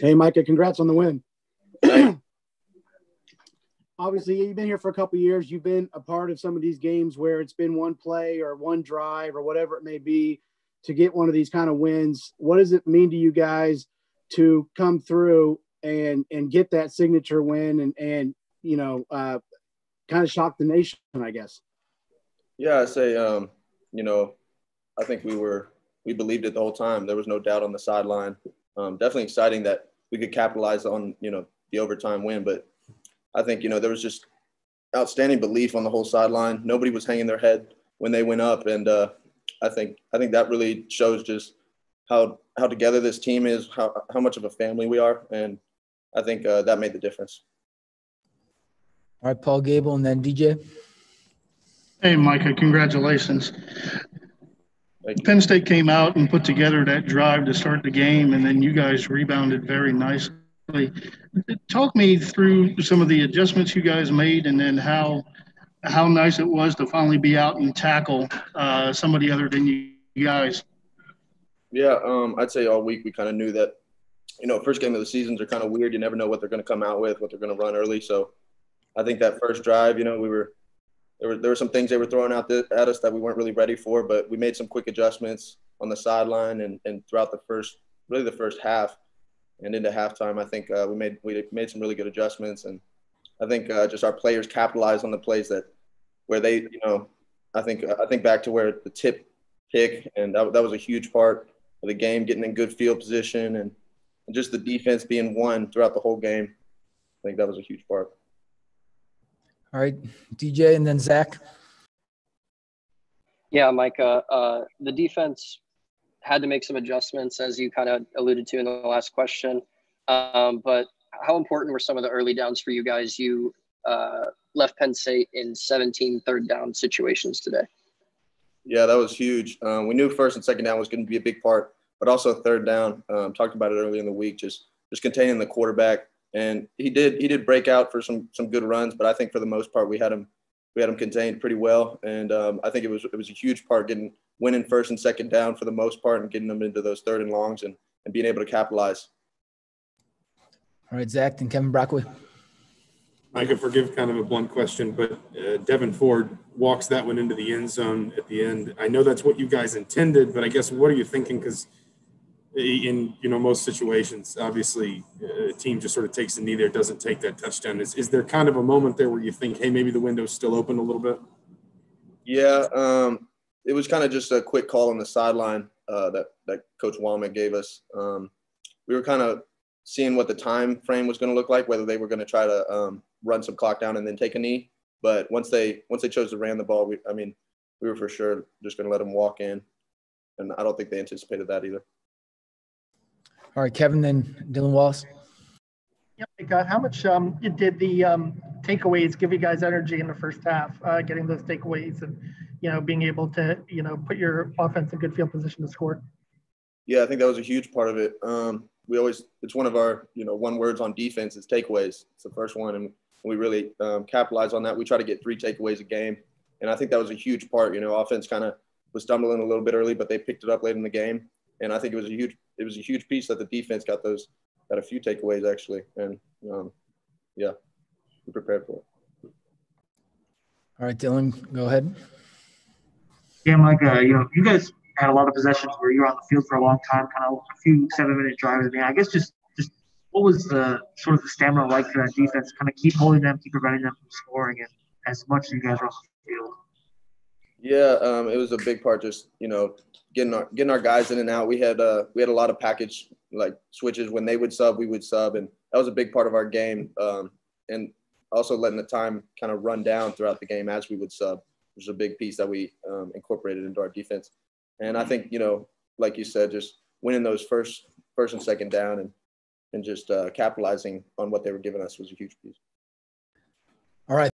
Hey, Micah, congrats on the win. Obviously, you've been here for a couple years. You've been a part of some of these games where it's been one play or one drive or whatever it may be to get one of these kind of wins. What does it mean to you guys to come through and and get that signature win and and you know uh, kind of shock the nation? I guess. Yeah, I say um, you know I think we were we believed it the whole time. There was no doubt on the sideline. Um, definitely exciting that we could capitalize on you know the overtime win, but I think you know there was just outstanding belief on the whole sideline. Nobody was hanging their head when they went up, and uh, I think I think that really shows just how how together this team is, how how much of a family we are, and I think uh, that made the difference. All right, Paul Gable, and then DJ. Hey, Micah, congratulations. Penn State came out and put together that drive to start the game, and then you guys rebounded very nicely. Talk me through some of the adjustments you guys made, and then how how nice it was to finally be out and tackle uh, somebody other than you guys. Yeah, um, I'd say all week we kind of knew that, you know, first game of the seasons are kind of weird. You never know what they're going to come out with, what they're going to run early. So, I think that first drive, you know, we were there were there were some things they were throwing out at us that we weren't really ready for, but we made some quick adjustments on the sideline and, and throughout the first really the first half and into halftime. I think uh, we made we made some really good adjustments, and I think uh, just our players capitalized on the plays that where they you know I think I think back to where the tip pick and that, that was a huge part of the game, getting in good field position and, and just the defense being one throughout the whole game. I think that was a huge part. All right, DJ, and then Zach. Yeah, Mike. Uh, uh, the defense had to make some adjustments, as you kind of alluded to in the last question. Um, but how important were some of the early downs for you guys? You uh, left Penn State in 17 third down situations today. Yeah, that was huge. Um, we knew first and second down was going to be a big part, but also third down. Um, talked about it early in the week, just just containing the quarterback, and he did he did break out for some some good runs, but I think for the most part we had him we had him contained pretty well, and um, I think it was it was a huge part getting winning first and second down for the most part and getting them into those third and longs and, and being able to capitalize. All right, Zach and Kevin Brockway. I could forgive kind of a blunt question, but uh, Devyn Ford walks that one into the end zone at the end. I know that's what you guys intended, but I guess what are you thinking? Because in you know most situations obviously uh, a team just sort of takes the knee there doesn't take that touchdown. Is, is there kind of a moment there where you think hey maybe the window's still open a little bit? Yeah um, it was kind of just a quick call on the sideline uh, that that coach Wommack gave us. Um, we were kind of seeing what the time frame was going to look like whether they were going to try to um, run some clock down and then take a knee. But once they once they chose to ran the ball we, i mean we were for sure just going to let them walk in. And i don't think they anticipated that either all right, Kevin, then Dylan Wallace. Yep. How much um, did the um, takeaways give you guys energy in the first half, uh, getting those takeaways and, you know, being able to, you know, put your offense in good field position to score? Yeah, I think that was a huge part of it. Um, we always, it's one of our, you know, one words on defense is takeaways. It's the first one. And we really um, capitalize on that. We try to get three takeaways a game. And I think that was a huge part. You know, offense kind of was stumbling a little bit early, but they picked it up late in the game. And I think it was a huge it was a huge piece that the defense got those got a few takeaways actually, and um, yeah, we prepared for it. All right, Dylan, go ahead. Yeah, Mike. Uh, you know, you guys had a lot of possessions where you were on the field for a long time, kind of a few seven-minute drives. I mean, I guess just just what was the sort of the stamina like for that defense? Kind of keep holding them, keep preventing them from scoring, and as much as you guys were on the field. Yeah, um, it was a big part. Just you know, getting our getting our guys in and out. We had uh, we had a lot of package like switches when they would sub, we would sub, and that was a big part of our game. Um, and also letting the time kind of run down throughout the game as we would sub, is a big piece that we um, incorporated into our defense. And I think you know, like you said, just winning those first first and second down and and just uh, capitalizing on what they were giving us was a huge piece. All right.